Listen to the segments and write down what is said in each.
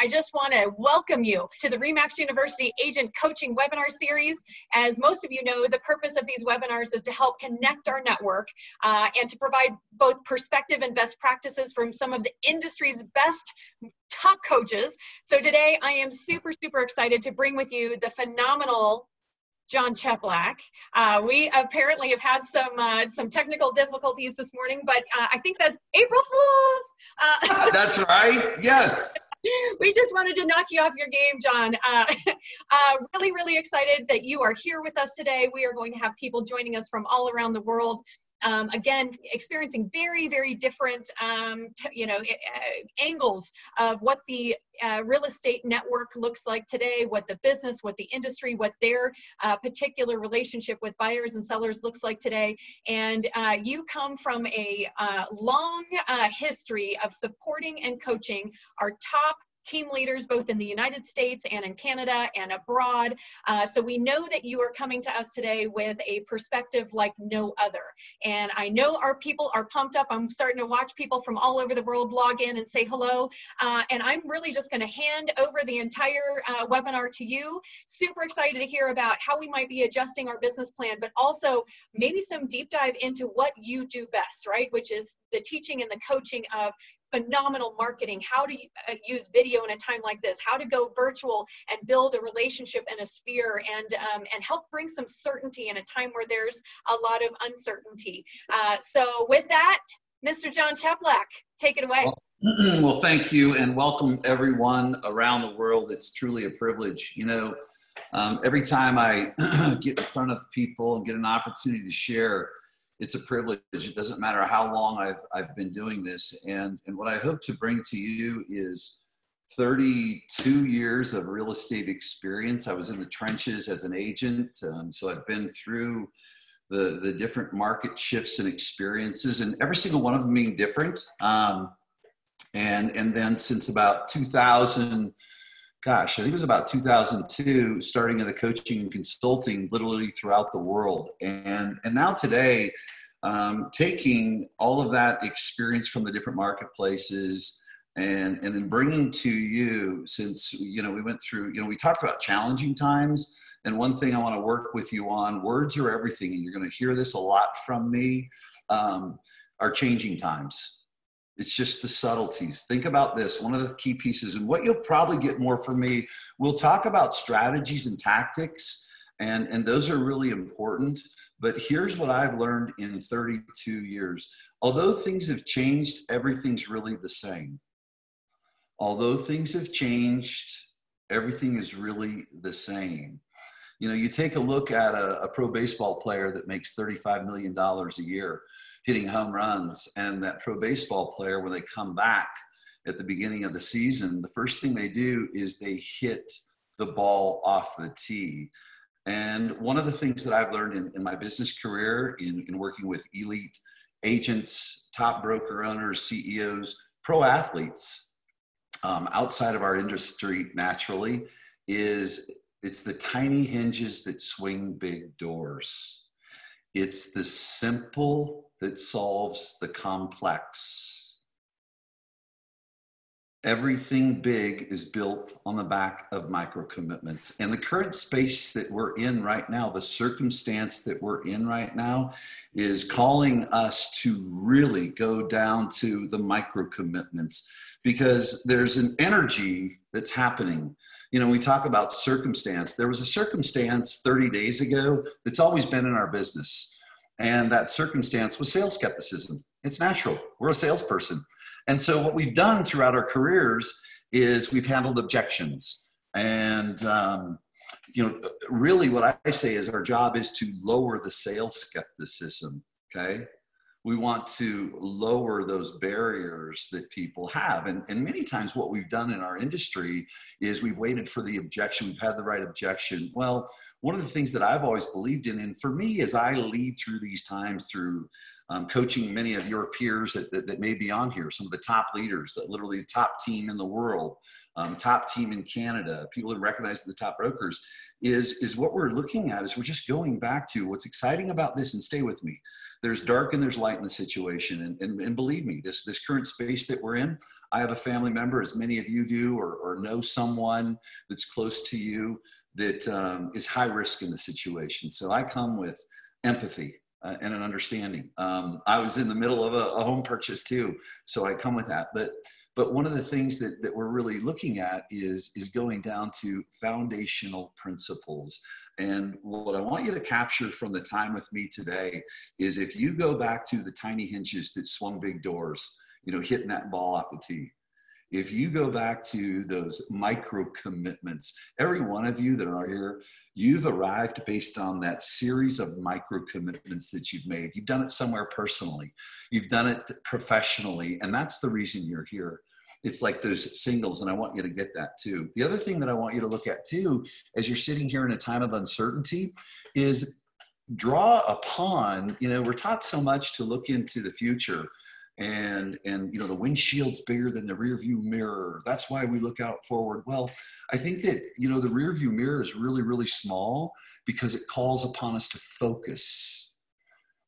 I just want to welcome you to the RE/MAX University Agent Coaching Webinar Series. As most of you know, the purpose of these webinars is to help connect our network uh, and to provide both perspective and best practices from some of the industry's best top coaches. So today I am super, super excited to bring with you the phenomenal Jon Cheplak. Uh, we apparently have had some uh, some technical difficulties this morning, but uh, I think that's April Fools. Uh, that's right. Yes. we just wanted to knock you off your game, Jon. Uh, uh, really, really excited that you are here with us today. We are going to have people joining us from all around the world um, again, experiencing very, very different, um, you know, uh, angles of what the uh, real estate network looks like today, what the business, what the industry, what their uh, particular relationship with buyers and sellers looks like today. And uh, you come from a uh, long uh, history of supporting and coaching our top team leaders both in the United States and in Canada and abroad. Uh, so we know that you are coming to us today with a perspective like no other. And I know our people are pumped up. I'm starting to watch people from all over the world log in and say hello. Uh, and I'm really just going to hand over the entire uh, webinar to you. Super excited to hear about how we might be adjusting our business plan, but also maybe some deep dive into what you do best, right? Which is the teaching and the coaching of phenomenal marketing, how to uh, use video in a time like this, how to go virtual and build a relationship and a sphere and, um, and help bring some certainty in a time where there's a lot of uncertainty. Uh, so with that, Mr. Jon Cheplak, take it away. Well, well, thank you and welcome everyone around the world. It's truly a privilege. You know, um, every time I get in front of people and get an opportunity to share, it's a privilege. It doesn't matter how long I've, I've been doing this. And, and what I hope to bring to you is 32 years of real estate experience. I was in the trenches as an agent. Um, so I've been through the, the different market shifts and experiences and every single one of them being different. Um, and, and then since about 2000, gosh, I think it was about 2002, starting in the coaching and consulting literally throughout the world. And, and now today, um, taking all of that experience from the different marketplaces and, and then bringing to you, since, you know, we went through, you know, we talked about challenging times. And one thing I want to work with you on words are everything. And you're going to hear this a lot from me um, are changing times it's just the subtleties. Think about this. One of the key pieces, and what you'll probably get more from me, we'll talk about strategies and tactics, and, and those are really important. But here's what I've learned in 32 years. Although things have changed, everything's really the same. Although things have changed, everything is really the same. You know, you take a look at a, a pro baseball player that makes $35 million a year hitting home runs. And that pro baseball player, when they come back at the beginning of the season, the first thing they do is they hit the ball off the tee. And one of the things that I've learned in, in my business career, in, in working with elite agents, top broker owners, CEOs, pro athletes um, outside of our industry naturally, is it's the tiny hinges that swing big doors. It's the simple that solves the complex. Everything big is built on the back of micro commitments. And the current space that we're in right now, the circumstance that we're in right now, is calling us to really go down to the micro commitments because there's an energy that's happening. You know, we talk about circumstance. There was a circumstance 30 days ago that's always been in our business and that circumstance was sales skepticism. It's natural. We're a salesperson. And so, what we've done throughout our careers is we've handled objections. And, um, you know, really what I say is our job is to lower the sales skepticism. Okay we want to lower those barriers that people have. And, and many times, what we've done in our industry is we've waited for the objection, we've had the right objection. Well, one of the things that I've always believed in, and for me, as I lead through these times through um, coaching many of your peers that, that, that, may be on here, some of the top leaders, literally the top team in the world, um, top team in Canada, people that recognize the top brokers, is, is what we're looking at is we're just going back to what's exciting about this and stay with me. There's dark and there's light in the situation. And, and, and believe me, this, this current space that we're in, I have a family member, as many of you do, or, or know someone that's close to you that um, is high risk in the situation. So I come with empathy uh, and an understanding. Um, I was in the middle of a, a, home purchase too, so I come with that. But but one of the things that, that we're really looking at is is going down to foundational principles. And what I want you to capture from the time with me today is if you go back to the tiny hinges that swung big doors, you know, hitting that ball off the tee if you go back to those micro commitments, every one of you that are here, you've arrived based on that series of micro commitments that you've made. You've done it somewhere personally, you've done it professionally, and that's the reason you're here. It's like those singles, and I want you to get that too. The other thing that I want you to look at too, as you're sitting here in a time of uncertainty, is draw upon, you know, we're taught so much to look into the future and and you know the windshield's bigger than the rear view mirror. That's why we look out forward. Well i think that you know the rear view mirror is really really small because it calls upon us to focus.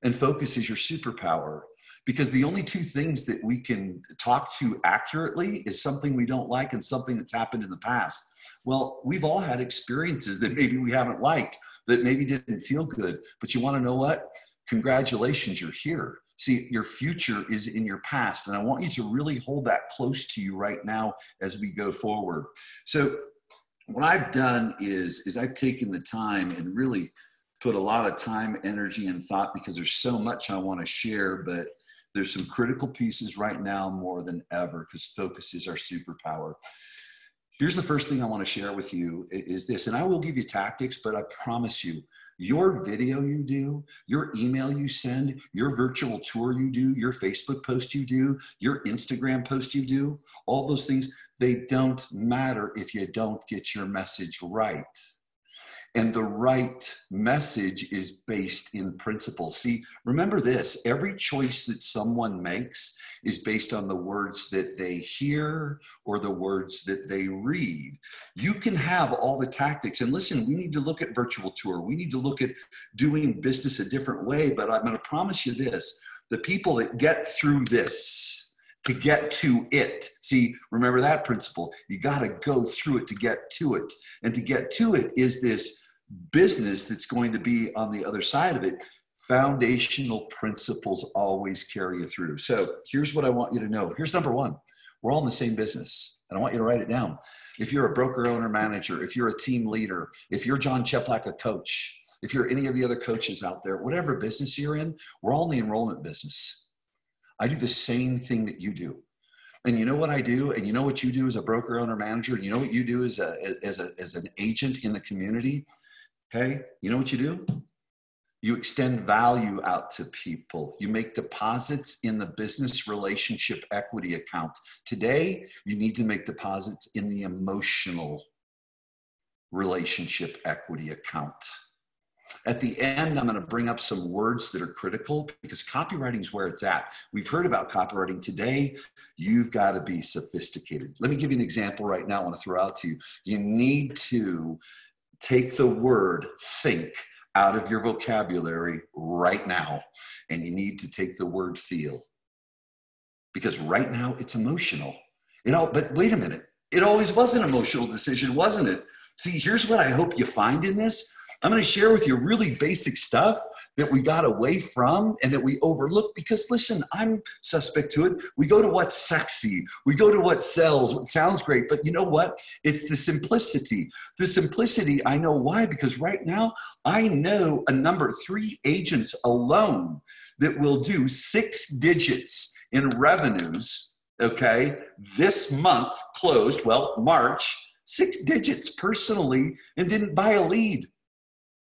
And focus is your superpower because the only two things that we can talk to accurately is something we don't like and something that's happened in the past. Well we've all had experiences that maybe we haven't liked that maybe didn't feel good but you want to know what? Congratulations you're here See, your future is in your past. And I want you to really hold that close to you right now as we go forward. So, what I've done is, is I've taken the time and really put a lot of time, energy, and thought because there's so much I want to share, but there's some critical pieces right now more than ever because focus is our superpower. Here's the first thing I want to share with you is this, and I will give you tactics, but I promise you, your video you do, your email you send, your virtual tour you do, your Facebook post you do, your Instagram post you do, all those things, they don't matter if you don't get your message right. And the right message is based in principles. See, remember this every choice that someone makes is based on the words that they hear or the words that they read. You can have all the tactics. And listen, we need to look at virtual tour, we need to look at doing business a different way. But I'm going to promise you this the people that get through this, to get to it. See, remember that principle. You got to go through it to get to it. And to get to it is this business that's going to be on the other side of it. Foundational principles always carry you through. So here's what I want you to know. Here's number one we're all in the same business. And I want you to write it down. If you're a broker owner manager, if you're a team leader, if you're Jon Cheplak, a coach, if you're any of the other coaches out there, whatever business you're in, we're all in the enrollment business. I do the same thing that you do. And you know what I do? And you know what you do as a broker owner manager? And you know what you do as, a, as, a, as an agent in the community? Okay, you know what you do? You extend value out to people. You make deposits in the business relationship equity account. Today, you need to make deposits in the emotional relationship equity account. At the end, I'm going to bring up some words that are critical because copywriting is where it's at. We've heard about copywriting today. You've got to be sophisticated. Let me give you an example right now I want to throw out to you. You need to take the word think out of your vocabulary right now. And you need to take the word feel. Because right now it's emotional. You know, but wait a minute. It always was an emotional decision, wasn't it? See, here's what I hope you find in this I'm going to share with you really basic stuff that we got away from and that we overlook because listen, I'm suspect to it. We go to what's sexy, we go to what sells, what sounds great, but you know what? It's the simplicity. The simplicity, I know why, because right now I know a number, three agents alone that will do six digits in revenues, okay, this month closed, well, March, six digits personally, and didn't buy a lead.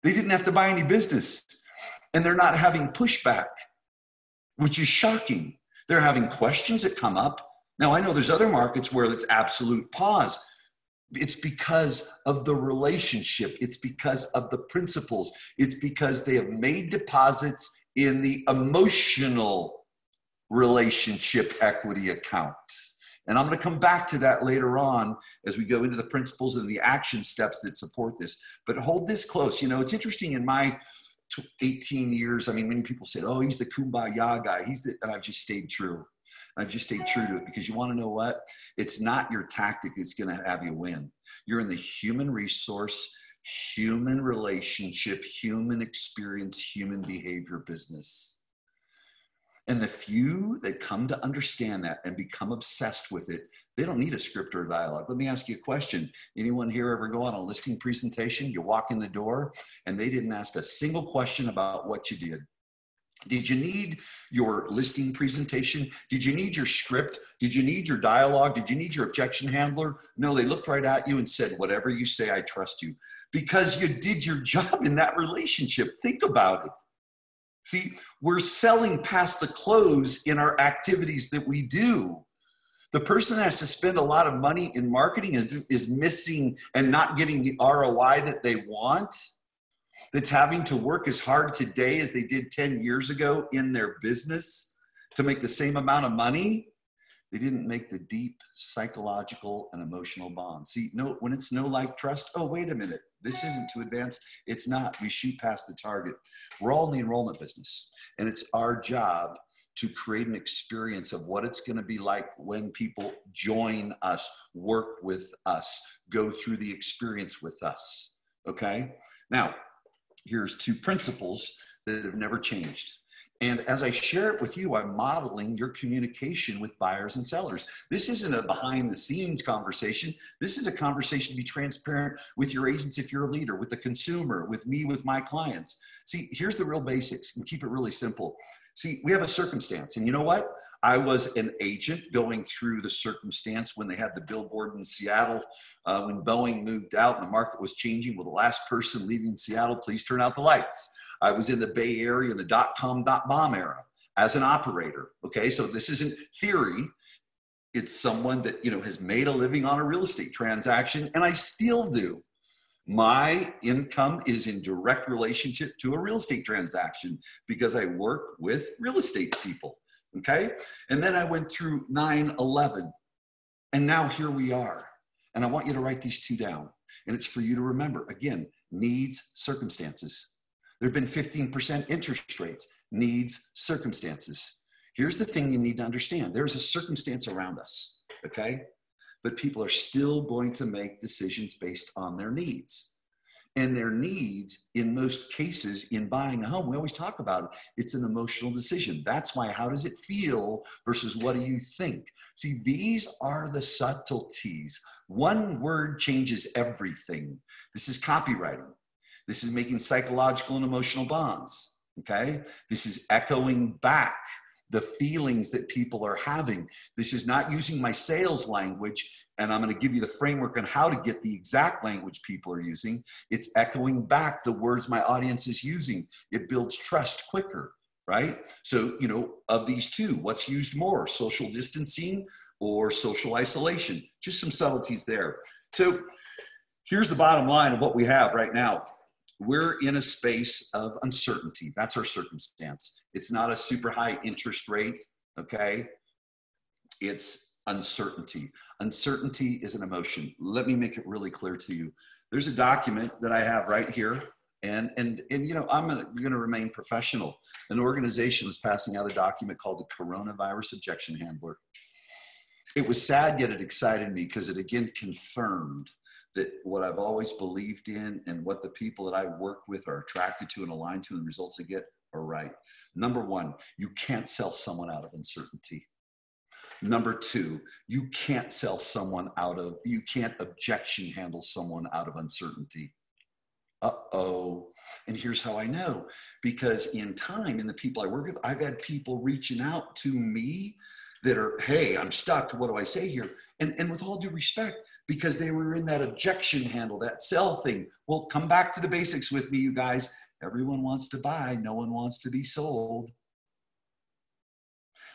They didn't have to buy any business. And they're not having pushback, which is shocking. They're having questions that come up. Now, I know there's other markets where it's absolute pause. It's because of the relationship, it's because of the principles, it's because they have made deposits in the emotional relationship equity account. And I'm going to come back to that later on as we go into the principles and the action steps that support this. But hold this close. You know, it's interesting in my 18 years. I mean, many people said, oh, he's the kumbaya guy. He's the, and I've just stayed true. I've just stayed true to it because you want to know what? It's not your tactic that's going to have you win. You're in the human resource, human relationship, human experience, human behavior business. And the few that come to understand that and become obsessed with it, they don't need a script or a dialogue. Let me ask you a question. Anyone here ever go on a listing presentation? You walk in the door and they didn't ask a single question about what you did. Did you need your listing presentation? Did you need your script? Did you need your dialogue? Did you need your objection handler? No, they looked right at you and said, Whatever you say, I trust you. Because you did your job in that relationship. Think about it. See, we're selling past the close in our activities that we do. The person that has to spend a lot of money in marketing and is missing and not getting the ROI that they want that's having to work as hard today as they did 10 years ago in their business to make the same amount of money, they didn't make the deep psychological and emotional bond. See, no, when it's know like trust, oh, wait a minute, this isn't too advanced. It's not. We shoot past the target. We're all in the enrollment business, and it's our job to create an experience of what it's going to be like when people join us, work with us, go through the experience with us. Okay? Now, here's two principles that have never changed. And as I share it with you, I'm modeling your communication with buyers and sellers. This isn't a behind the scenes conversation. This is a conversation to be transparent with your agents if you're a leader, with the consumer, with me, with my clients. See, here's the real basics and keep it really simple. See, we have a circumstance, and you know what? I was an agent going through the circumstance when they had the billboard in Seattle, uh, when Boeing moved out and the market was changing. Well, the last person leaving Seattle, please turn out the lights. I was in the Bay Area in the dot com, dot bomb era as an operator. Okay, so this isn't theory. It's someone that you know has made a living on a real estate transaction, and I still do. My income is in direct relationship to a real estate transaction because I work with real estate people. Okay. And then I went through 9 11. And now here we are. And I want you to write these two down. And it's for you to remember again, needs, circumstances. There have been 15% interest rates, needs, circumstances. Here's the thing you need to understand there's a circumstance around us, okay? But people are still going to make decisions based on their needs. And their needs, in most cases, in buying a home, we always talk about it. It's an emotional decision. That's why, how does it feel versus what do you think? See, these are the subtleties. One word changes everything. This is copywriting. This is making psychological and emotional bonds. Okay. This is echoing back the feelings that people are having. This is not using my sales language, and I'm going to give you the framework on how to get the exact language people are using. It's echoing back the words my audience is using. It builds trust quicker, right? So, you know, of these two, what's used more, social distancing or social isolation? Just some subtleties there. So, here's the bottom line of what we have right now we're in a space of uncertainty. That's our circumstance. It's not a super high interest rate, okay? It's uncertainty. Uncertainty is an emotion. Let me make it really clear to you. There's a document that I have right here. And, and, and you know, I'm gonna, gonna remain professional. An organization was passing out a document called the Coronavirus Objection Handler. It was sad, yet it excited me because it again confirmed that what I've always believed in and what the people that I work with are attracted to and aligned to and the results they get are right. Number one, you can't sell someone out of uncertainty. Number two, you can't sell someone out of, you can't objection handle someone out of uncertainty. Uh oh. And here's how I know because in time, in the people I work with, I've had people reaching out to me that are, hey, I'm stuck. What do I say here? And, and with all due respect, because they were in that objection handle, that sell thing. Well, come back to the basics with me, you guys. Everyone wants to buy, no one wants to be sold.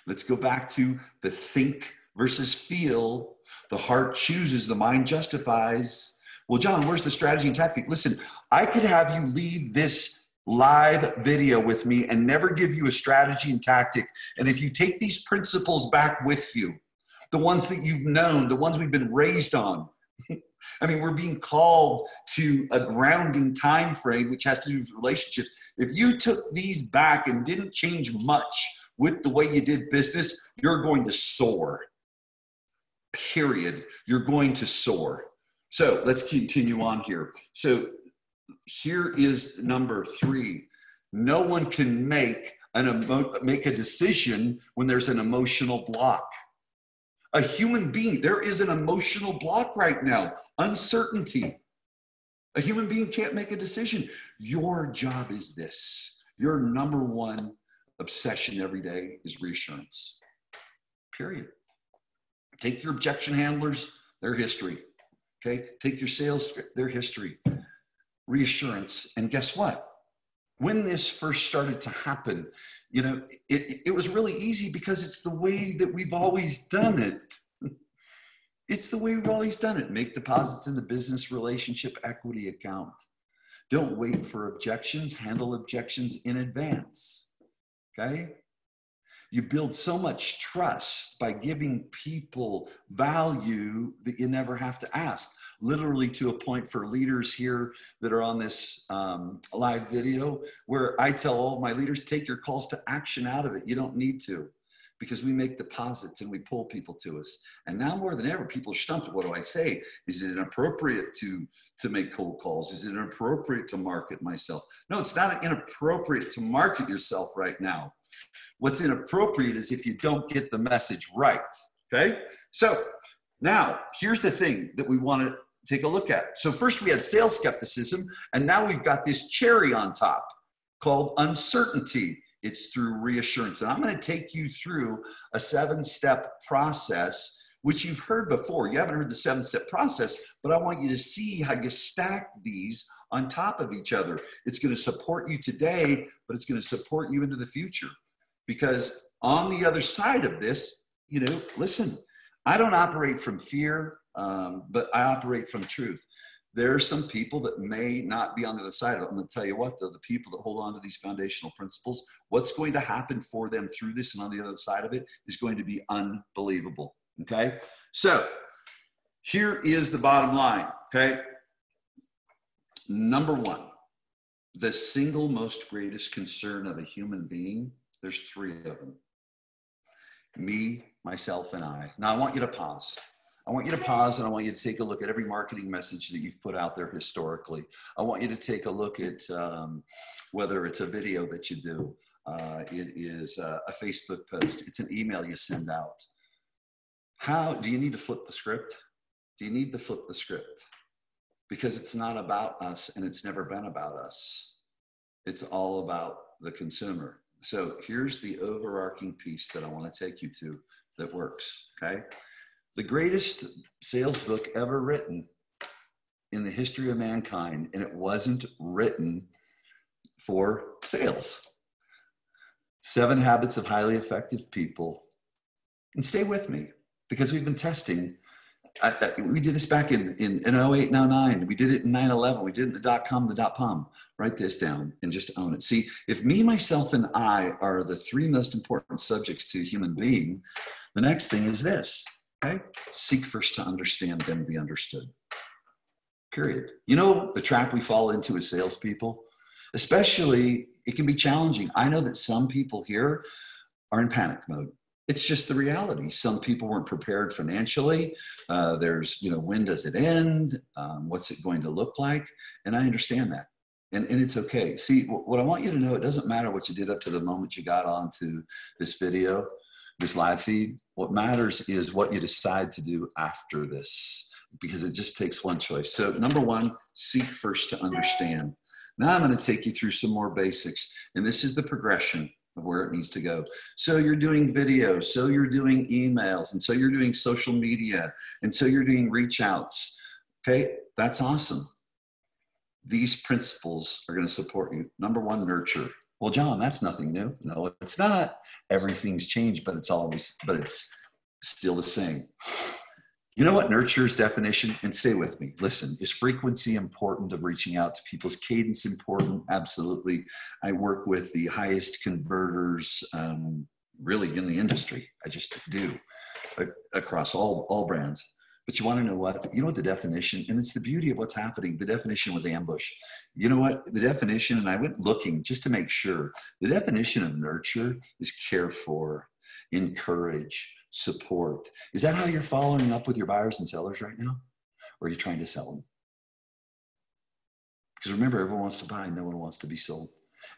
Let's go back to the think versus feel. The heart chooses, the mind justifies. Well, Jon, where's the strategy and tactic? Listen, I could have you leave this live video with me and never give you a strategy and tactic. And if you take these principles back with you, the ones that you've known, the ones we've been raised on. I mean, we're being called to a grounding time frame, which has to do with relationships. If you took these back and didn't change much with the way you did business, you're going to soar. Period. You're going to soar. So let's continue on here. So here is number three. No one can make an emo- make a decision when there's an emotional block. A human being, there is an emotional block right now, uncertainty. A human being can't make a decision. Your job is this. Your number one obsession every day is reassurance. Period. Take your objection handlers, they're history. Okay. Take your sales, they're history. Reassurance. And guess what? When this first started to happen, you know, it, it was really easy because it's the way that we've always done it. It's the way we've always done it. Make deposits in the business relationship equity account. Don't wait for objections, handle objections in advance. Okay? You build so much trust by giving people value that you never have to ask. Literally, to a point for leaders here that are on this um, live video, where I tell all my leaders take your calls to action out of it. You don't need to because we make deposits and we pull people to us. And now more than ever, people are stumped. What do I say? Is it inappropriate to to make cold calls? Is it inappropriate to market myself? No, it's not inappropriate to market yourself right now. What's inappropriate is if you don't get the message right. Okay. So now here's the thing that we want to take a look at. So first we had sales skepticism, and now we've got this cherry on top called uncertainty. It's through reassurance. And I'm going to take you through a seven step process, which you've heard before. You haven't heard the seven step process, but I want you to see how you stack these on top of each other. It's going to support you today, but it's going to support you into the future. Because on the other side of this, you know, listen, I don't operate from fear, um, but I operate from truth there are some people that may not be on the other side of it. I'm going to tell you what, though, the people that hold on to these foundational principles, what's going to happen for them through this and on the other side of it is going to be unbelievable. Okay. So here is the bottom line. Okay. Number one, the single most greatest concern of a human being, there's three of them me, myself, and I. Now I want you to pause. I want you to pause and I want you to take a look at every marketing message that you've put out there historically. I want you to take a look at um, whether it's a video that you do, uh, it is a, a Facebook post, it's an email you send out. How do you need to flip the script? Do you need to flip the script? Because it's not about us and it's never been about us. It's all about the consumer. So here's the overarching piece that I want to take you to that works. Okay the greatest sales book ever written in the history of mankind, and it wasn't written for sales. Seven Habits of Highly Effective People. And stay with me because we've been testing. I, I, we did this back in, in, in 08 and 09. We did it in 9 11. We did it in the dot com, the dot com. Write this down and just own it. See, if me, myself, and I are the three most important subjects to a human being, the next thing is this Okay? Seek first to understand, then be understood. Period. You know the trap we fall into as salespeople? Especially, it can be challenging. I know that some people here are in panic mode. It's just the reality. Some people weren't prepared financially. Uh, there's, you know, when does it end? Um, what's it going to look like? And I understand that. And, and it's okay. See, what I want you to know, it doesn't matter what you did up to the moment you got onto this video this live feed. What matters is what you decide to do after this, because it just takes one choice. So, number one, seek first to understand. Now, I'm going to take you through some more basics, and this is the progression of where it needs to go. So, you're doing videos, so you're doing emails, and so you're doing social media, and so you're doing reach outs. Okay, that's awesome. These principles are going to support you. Number one, nurture. Well, Jon, that's nothing new. No, it's not. Everything's changed, but it's always, but it's still the same. You know what nurture's definition? And stay with me. Listen, is frequency important of reaching out to people's cadence important? Absolutely. I work with the highest converters um, really in the industry. I just do across all, all brands. But you want to know what? You know what the definition, and it's the beauty of what's happening. The definition was ambush. You know what? The definition, and I went looking just to make sure, the definition of nurture is care for, encourage, support. Is that how you're following up with your buyers and sellers right now? Or are you trying to sell them? Because remember, everyone wants to buy, no one wants to be sold.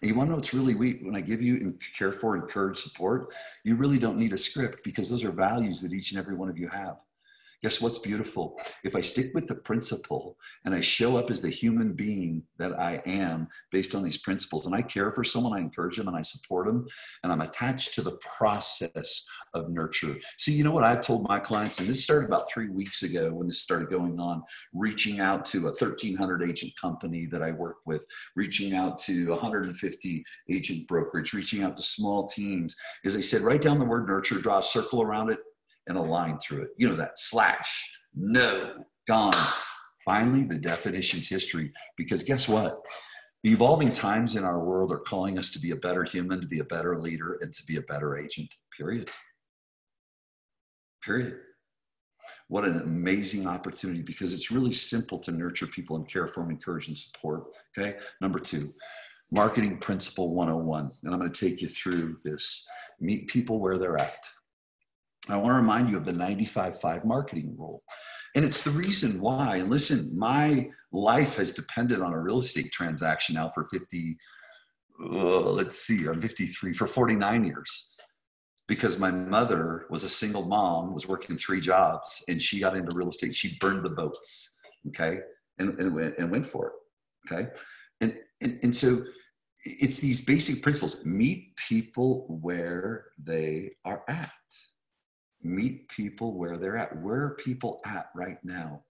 And you want to know what's really weak? When I give you and care for, encourage, support, you really don't need a script because those are values that each and every one of you have. Guess what's beautiful? If I stick with the principle and I show up as the human being that I am based on these principles, and I care for someone, I encourage them, and I support them, and I'm attached to the process of nurture. See, you know what I've told my clients, and this started about three weeks ago when this started going on, reaching out to a 1,300 agent company that I work with, reaching out to 150 agent brokerage, reaching out to small teams, is I said, write down the word nurture, draw a circle around it, and a line through it. You know that slash, no, gone. Finally, the definition's history. Because guess what? The evolving times in our world are calling us to be a better human, to be a better leader, and to be a better agent, period. Period. What an amazing opportunity because it's really simple to nurture people and care for them, encourage, and support. Okay. Number two, marketing principle 101. And I'm going to take you through this. Meet people where they're at. I want to remind you of the 95-5 marketing rule. And it's the reason why. And listen, my life has depended on a real estate transaction now for 50, uh, let's see, I'm 53, for 49 years. Because my mother was a single mom, was working three jobs, and she got into real estate. She burned the boats, okay, and, and, went, and went for it, okay? And, and, and so it's these basic principles meet people where they are at meet people where they're at. Where are people at right now?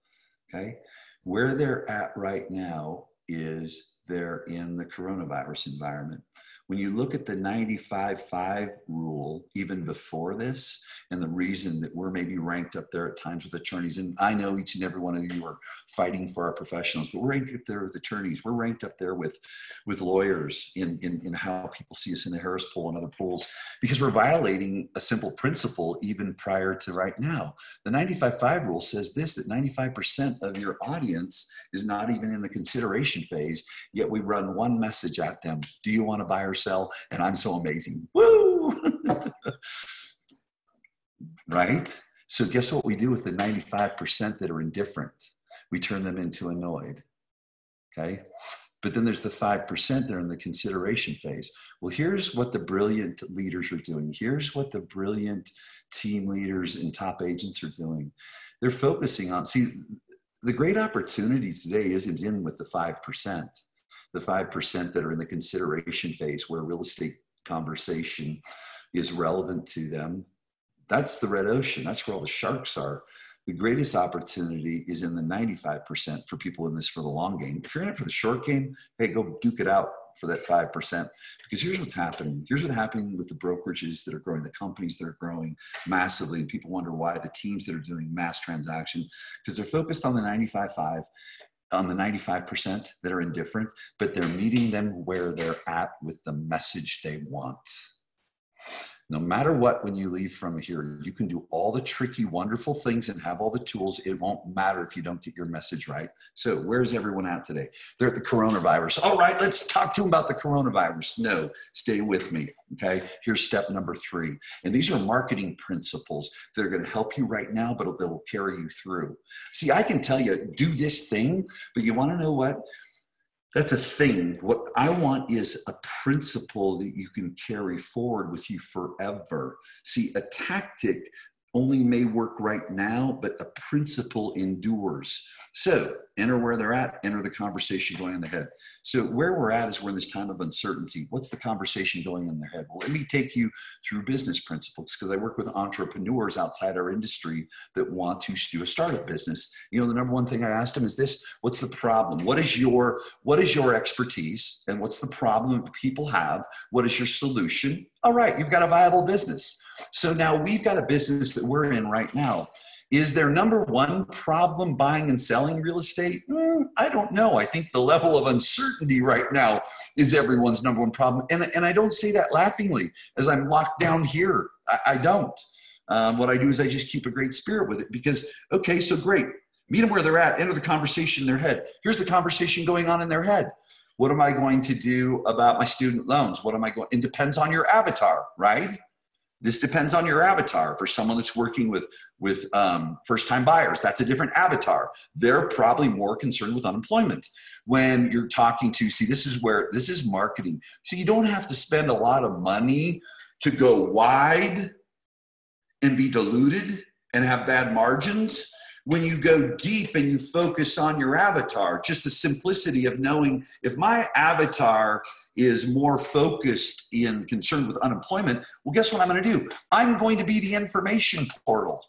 Okay. Where they're at right now is they're in the coronavirus environment. When you look at the 95-5 rule, even before this, and the reason that we're maybe ranked up there at times with attorneys, and I know each and every one of you are fighting for our professionals, but we're ranked up there with attorneys. We're ranked up there with, with lawyers in, in, in how people see us in the Harris poll and other polls, because we're violating a simple principle even prior to right now. The 95-5 rule says this, that 95% of your audience is not even in the consideration phase, yet we run one message at them. Do you want to buy or sell, and I'm so amazing. Woo! right? So, guess what we do with the 95% that are indifferent? We turn them into annoyed. Okay? But then there's the 5% that are in the consideration phase. Well, here's what the brilliant leaders are doing. Here's what the brilliant team leaders and top agents are doing. They're focusing on, see, the great opportunity today isn't in with the 5% the 5% that are in the consideration phase where real estate conversation is relevant to them. That's the red ocean. That's where all the sharks are. The greatest opportunity is in the 95% for people in this for the long game. If you're in it for the short game, hey, go duke it out for that 5%. Because here's what's happening. Here's what's happening with the brokerages that are growing, the companies that are growing massively. And people wonder why the teams that are doing mass transaction, because they're focused on the 95.5 on the 95% that are indifferent, but they're meeting them where they're at with the message they want. No matter what, when you leave from here, you can do all the tricky, wonderful things and have all the tools. It won't matter if you don't get your message right. So, where's everyone at today? They're at the coronavirus. All right, let's talk to them about the coronavirus. No, stay with me. Okay, here's step number three. And these are marketing principles that are going to help you right now, but they'll carry you through. See, I can tell you, do this thing, but you want to know what? That's a thing. What I want is a principle that you can carry forward with you forever. See, a tactic only may work right now, but a principle endures. So enter where they're at, enter the conversation going in the head. So where we're at is we're in this time of uncertainty. What's the conversation going in their head? Well, let me take you through business principles because I work with entrepreneurs outside our industry that want to do a startup business. You know, the number one thing I asked them is this: What's the problem? What is your what is your expertise, and what's the problem people have? What is your solution? All right, you've got a viable business. So now we've got a business that we're in right now is their number one problem buying and selling real estate? Mm, I don't know. I think the level of uncertainty right now is everyone's number one problem. And, and I don't say that laughingly as I'm locked down here. I, I don't. um, what I do is I just keep a great spirit with it because, okay, so great. Meet them where they're at, enter the conversation in their head. Here's the conversation going on in their head. What am I going to do about my student loans? What am I going? It depends on your avatar, right? This depends on your avatar. For someone that's working with with um, first time buyers, that's a different avatar. They're probably more concerned with unemployment. When you're talking to, see, this is where this is marketing. So you don't have to spend a lot of money to go wide and be diluted and have bad margins when you go deep and you focus on your avatar, just the simplicity of knowing if my avatar is more focused in concerned with unemployment, well, guess what I'm going to do? I'm going to be the information portal.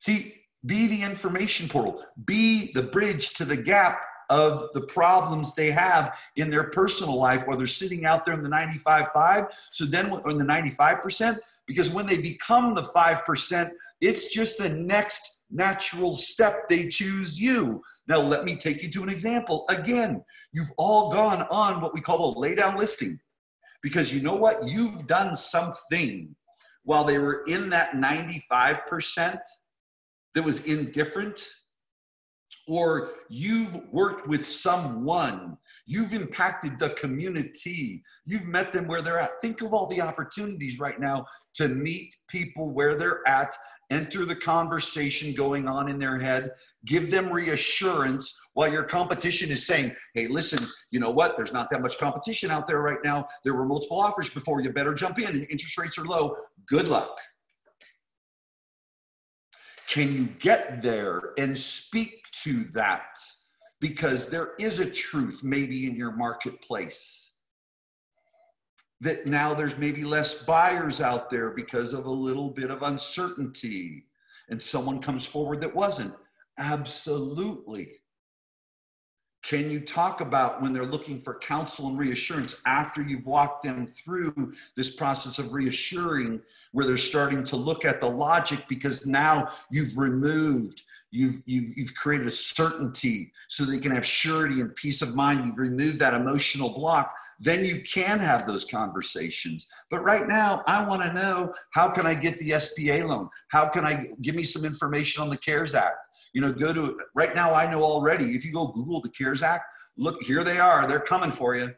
See, be the information portal, be the bridge to the gap of the problems they have in their personal life while they're sitting out there in the 95.5. So then, in the 95%, because when they become the 5%, it's just the next natural step, they choose you. Now, let me take you to an example. Again, you've all gone on what we call a lay down listing because you know what? You've done something while they were in that 95% that was indifferent. Or you've worked with someone, you've impacted the community, you've met them where they're at. Think of all the opportunities right now to meet people where they're at enter the conversation going on in their head, give them reassurance while your competition is saying, hey, listen, you know what? There's not that much competition out there right now. There were multiple offers before. You better jump in, and interest rates are low. Good luck. Can you get there and speak to that? Because there is a truth maybe in your marketplace that now there's maybe less buyers out there because of a little bit of uncertainty and someone comes forward that wasn't absolutely can you talk about when they're looking for counsel and reassurance after you've walked them through this process of reassuring where they're starting to look at the logic because now you've removed You've, you've, you've created a certainty so they can have surety and peace of mind. You've removed that emotional block. Then you can have those conversations. But right now, I want to know how can I get the SBA loan? How can I give me some information on the CARES Act? You know, go to right now, I know already if you go Google the CARES Act, look, here they are, they're coming for you.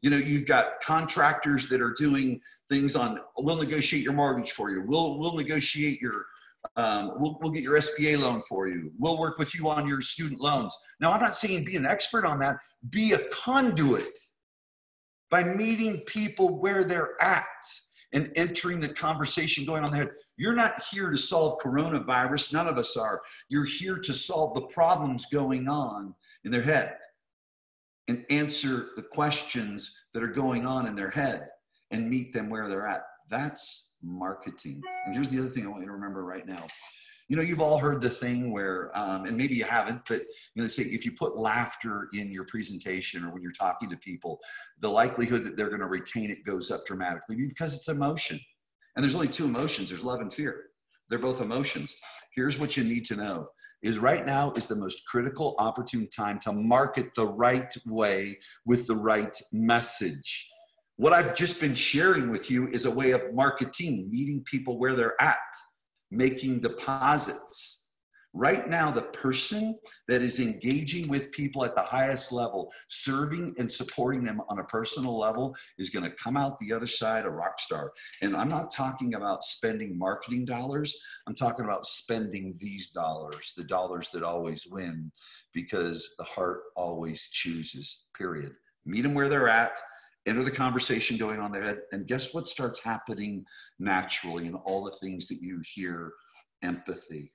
You know, you've got contractors that are doing things on, we'll negotiate your mortgage for you. We'll, we'll negotiate your, um, we'll, we'll get your SBA loan for you. We'll work with you on your student loans. Now, I'm not saying be an expert on that, be a conduit by meeting people where they're at and entering the conversation going on there. You're not here to solve coronavirus. None of us are. You're here to solve the problems going on in their head and answer the questions that are going on in their head and meet them where they're at. That's marketing. And here's the other thing I want you to remember right now. You know, you've all heard the thing where, um, and maybe you haven't, but you know, say if you put laughter in your presentation or when you're talking to people, the likelihood that they're going to retain it goes up dramatically because it's emotion. And there's only two emotions there's love and fear. They're both emotions. Here's what you need to know is right now is the most critical opportune time to market the right way with the right message what I've just been sharing with you is a way of marketing, meeting people where they're at, making deposits. Right now, the person that is engaging with people at the highest level, serving and supporting them on a personal level, is going to come out the other side a rock star. And I'm not talking about spending marketing dollars. I'm talking about spending these dollars, the dollars that always win, because the heart always chooses, period. Meet them where they're at enter the conversation going on there and guess what starts happening naturally in all the things that you hear empathy?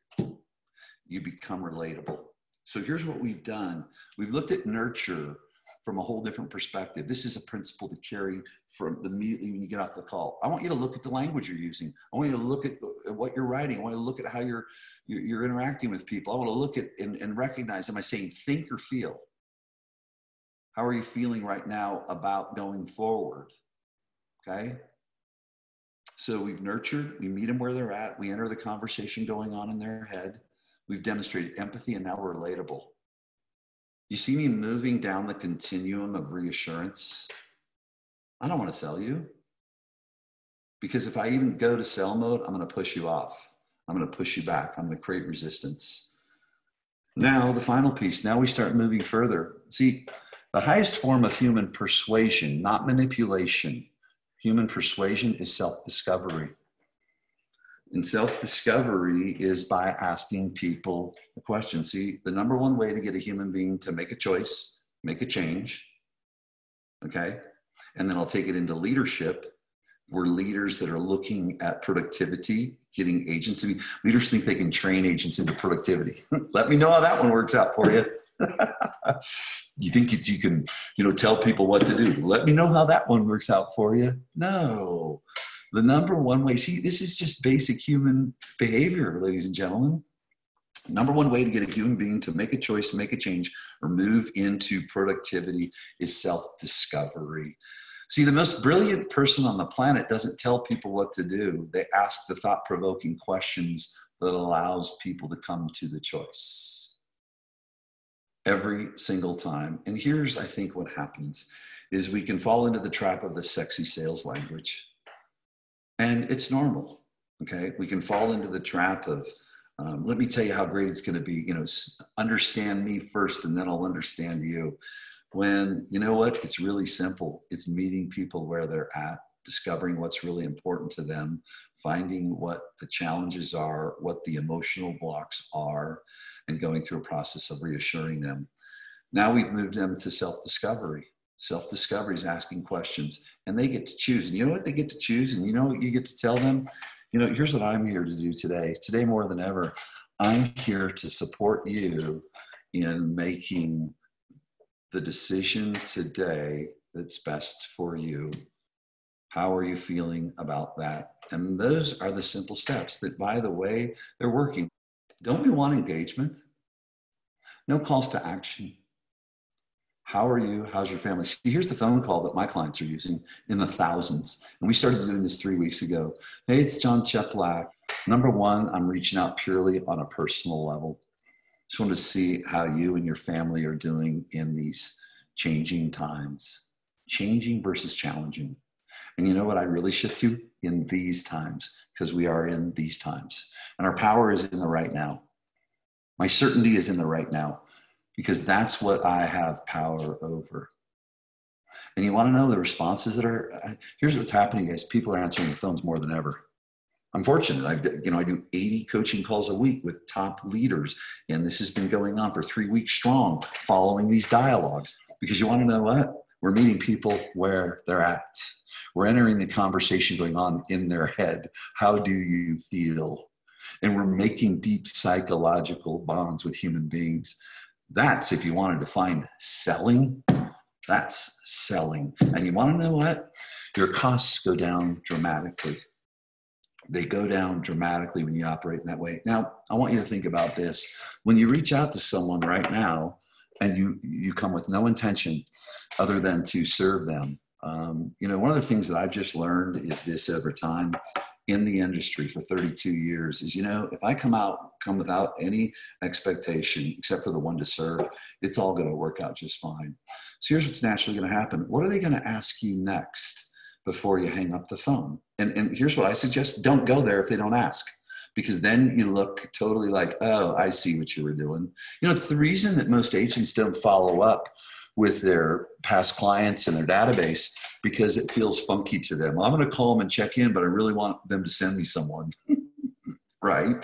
You become relatable. So here's what we've done. We've looked at nurture from a whole different perspective. This is a principle to carry from immediately when you get off the call. I want you to look at the language you're using. I want you to look at, what you're writing. I want to look at how you're you're interacting with people. I want to look at and, and recognize am i saying think or feel how are you feeling right now about going forward? Okay. So we've nurtured, we meet them where they're at, we enter the conversation going on in their head, we've demonstrated empathy, and now we're relatable. You see me moving down the continuum of reassurance? I don't want to sell you Because if I even go to sell mode, I'm going to push you off. I'm going to push you back. I'm going to create resistance. Now, the final piece, now we start moving further. See, the highest form of human persuasion, not manipulation, human persuasion is self discovery. And self discovery is by asking people a question. See, the number one way to get a human being to make a choice, make a change, okay? And then I'll take it into leadership. We're leaders that are looking at productivity, getting agents to be leaders think they can train agents into productivity. Let me know how that one works out for you. you think you can, you know, tell people what to do. Let me know how that one works out for you. No. The number one way, see, this is just basic human behavior, ladies and gentlemen. Number one way to get a human being to make a choice, make a change, or move into productivity is self discovery. See, the most brilliant person on the planet doesn't tell people what to do. They ask the thought provoking questions that allows people to come to the choice every single time. And here's, I think, what happens is we can fall into the trap of the sexy sales language. And it's normal. Okay. We can fall into the trap of, um, let me tell you how great it's going to be. You know, understand me first and then I'll understand you. When you know what? It's really simple. It's meeting people where they're at, discovering what's really important to them, finding what the challenges are, what the emotional blocks are, and going through a process of reassuring them. Now we've moved them to self discovery. Self discovery is asking questions, and they get to choose. And you know what they get to choose? And you know what you get to tell them? You know, here's what I'm here to do today. Today, more than ever, I'm here to support you in making the decision today that's best for you. How are you feeling about that? And those are the simple steps that, by the way, they're working. Don't we want engagement? No calls to action. How are you? How's your family? See, here's the phone call that my clients are using in the thousands. And we started doing this three weeks ago. Hey, it's Jon Cheplak. Number one, I'm reaching out purely on a personal level. Just want to see how you and your family are doing in these changing times, changing versus challenging. And you know what I really shift to? In these times, because we are in these times. And our power is in the right now. My certainty is in the right now because that's what I have power over. And you want to know the responses that are here's what's happening, guys. People are answering the phones more than ever. I'm fortunate. I you know I do 80 coaching calls a week with top leaders, and this has been going on for three weeks strong, following these dialogues. Because you want to know what? We're meeting people where they're at. We're entering the conversation going on in their head. How do you feel? And we're making deep psychological bonds with human beings that's if you want to define selling, that's selling. And you want to know what? Your costs go down dramatically. They go down dramatically when you operate in that way. Now, I want you to think about this. When you reach out to someone right now and you, you come with no intention other than to serve them, um, you know, one of the things that I've just learned is this over time in the industry for 32 years is you know if i come out come without any expectation except for the one to serve it's all going to work out just fine. So here's what's naturally going to happen. What are they going to ask you next before you hang up the phone? And, and here's what i suggest. Don't go there if they don't ask because then you look totally like oh i see what you were doing you know it's the reason that most agents don't follow up with their past clients and their database because it feels funky to them. I'm going to call them and check in, but I really want them to send me someone. right?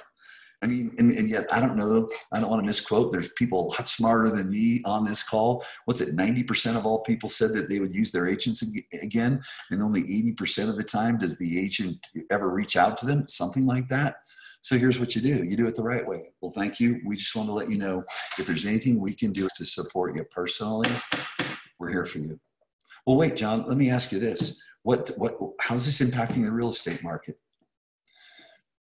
I mean, and, and, yet I don't know. I don't want to misquote. There's people a lot smarter than me on this call. What's it? 90% of all people said that they would use their agents again, and only 80% of the time does the agent ever reach out to them. Something like that. So here's what you do you do it the right way. Well, thank you. We just want to let you know if there's anything we can do to support you personally, we're here for you. Well, wait, Jon, let me ask you this. What, what, how's this impacting the real estate market?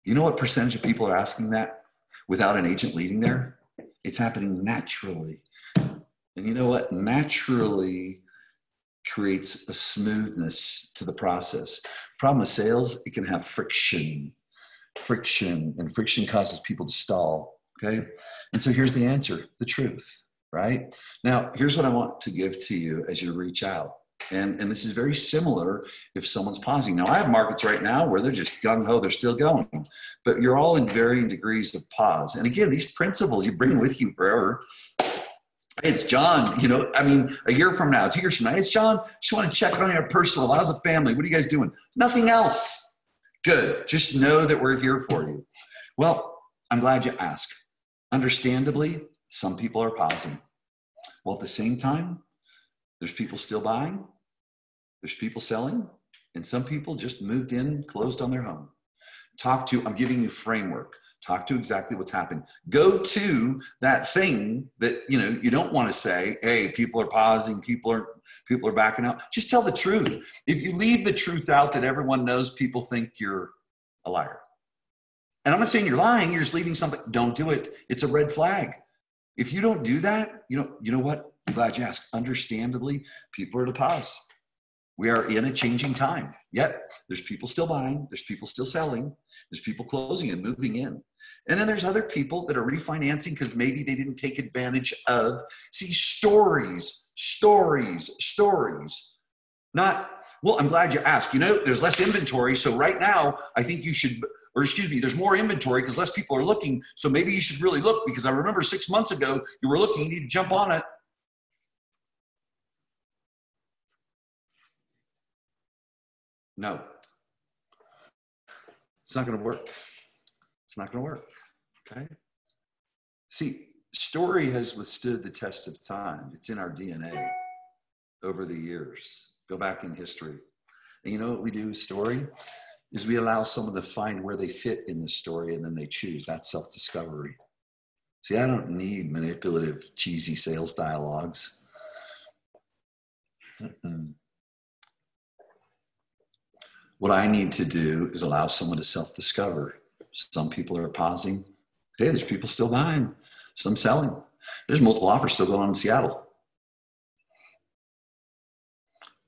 You know what percentage of people are asking that without an agent leading there? It's happening naturally. And you know what? Naturally creates a smoothness to the process. Problem with sales, it can have friction friction, and friction causes people to stall. Okay. And so here's the answer the truth, right? Now, here's what I want to give to you as you reach out. And, and this is very similar if someone's pausing. Now, I have markets right now where they're just gung ho, they're still going, but you're all in varying degrees of pause. And again, these principles you bring with you forever. It's Jon, you know, I mean, a year from now, two years from now, it's Jon, just want to check on your personal. How's the family? What are you guys doing? Nothing else. Good. Just know that we're here for you. Well, I'm glad you asked. Understandably, some people are pausing. Well, at the same time, there's people still buying, there's people selling, and some people just moved in, closed on their home. Talk to, I'm giving you framework. Talk to exactly what's happened. Go to that thing that you know you don't want to say, hey, people are pausing, people are people are backing out. Just tell the truth. If you leave the truth out that everyone knows, people think you're a liar. And I'm not saying you're lying, you're just leaving something. Don't do it. It's a red flag. If you don't do that, you know, you know what? I'm glad you asked. Understandably, people are a pause. We are in a changing time. Yet there's people still buying, there's people still selling, there's people closing and moving in. And then there's other people that are refinancing because maybe they didn't take advantage of. See, stories, stories, stories. Not, well, I'm glad you asked. You know, there's less inventory. So right now, I think you should, or excuse me, there's more inventory because less people are looking. So maybe you should really look because I remember six months ago you were looking, you need to jump on it. No. It's not going to work. It's not going to work. Okay. See, story has withstood the test of time. It's in our DNA over the years. Go back in history. And you know what we do, story? Is we allow someone to find where they fit in the story and then they choose. That's self discovery. See, I don't need manipulative, cheesy sales dialogues. Mm-mm. What I need to do is allow someone to self discover. Some people are pausing. Hey, there's people still buying, some selling. There's multiple offers still going on in Seattle.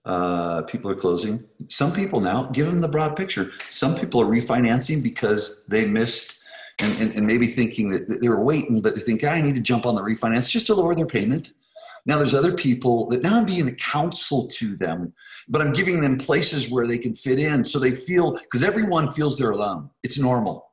Uh, people are closing. Some people now, give them the broad picture. Some people are refinancing because they missed and, and, and maybe thinking that they were waiting, but they think, I need to jump on the refinance just to lower their payment. Now there's other people that now I'm being a counsel to them, but I'm giving them places where they can fit in so they feel, because everyone feels they're alone. It's normal.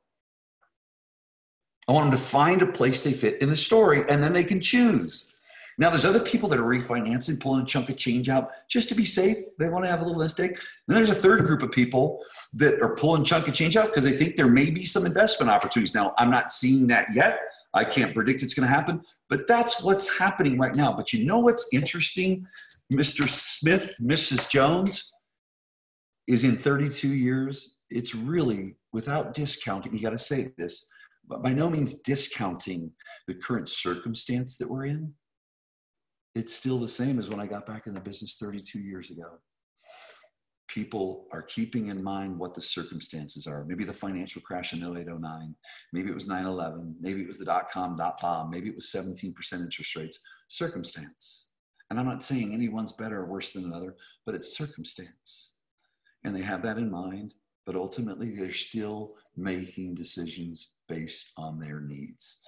I want them to find a place they fit in the story and then they can choose. Now, there's other people that are refinancing, pulling a chunk of change out just to be safe. They want to have a little nest egg. Then there's a third group of people that are pulling chunk of change out because they think there may be some investment opportunities. Now, I'm not seeing that yet. I can't predict it's going to happen, but that's what's happening right now. But you know what's interesting, Mr. Smith, Mrs. Jones, is in 32 years, it's really without discounting, you got to say this, but by no means discounting the current circumstance that we're in. It's still the same as when I got back in the business 32 years ago people are keeping in mind what the circumstances are. Maybe the financial crash in 0809, maybe it was 9 11, maybe it was the dot com dot bomb, maybe it was 17% interest rates. Circumstance. And I'm not saying anyone's better or worse than another, but it's circumstance. And they have that in mind, but ultimately they're still making decisions based on their needs.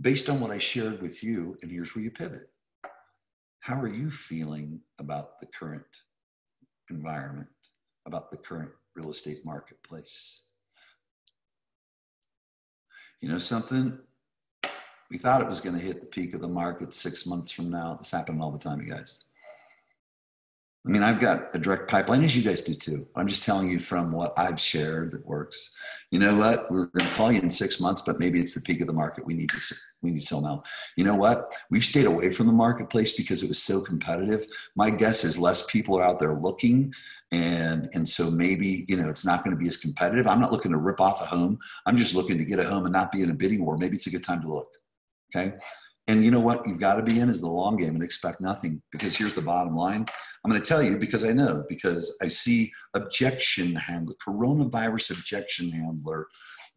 Based on what I shared with you, and here's where you pivot. How are you feeling about the current environment, about the current real estate marketplace. You know something? We thought it was going to hit the peak of the market six months from now. This happened all the time, you guys. I mean, I've got a direct pipeline, as you guys do too. I'm just telling you from what I've shared that works. You know what? We're going to call you in six months, but maybe it's the peak of the market. We need to we need to sell now. You know what? We've stayed away from the marketplace because it was so competitive. My guess is less people are out there looking, and and so maybe you know it's not going to be as competitive. I'm not looking to rip off a home. I'm just looking to get a home and not be in a bidding war. Maybe it's a good time to look. Okay. And you know what you've got to be in is the long game and expect nothing because here's the bottom line. I'm going to tell you because I know, because I see objection handler, coronavirus objection handler